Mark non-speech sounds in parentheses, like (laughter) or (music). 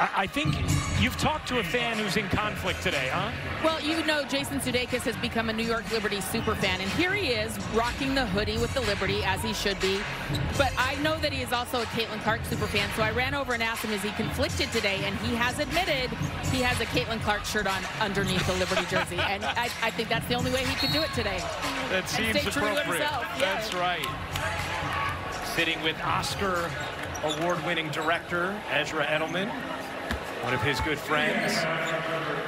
I, think you've talked to a fan who's in conflict today, huh? Well, you know Jason Sudeikis has become a New York Liberty super fan, and here he is rocking the hoodie with the Liberty, as he should be. But I know that he is also a Caitlin Clark super fan, so I ran over and asked him, is he conflicted today? And he has admitted he has a Caitlin Clark shirt on underneath the Liberty jersey, (laughs) and I, I think that's the only way he could do it today. That seems appropriate. That's yeah. right. Sitting with Oscar award-winning director Ezra Edelman, one of his good friends.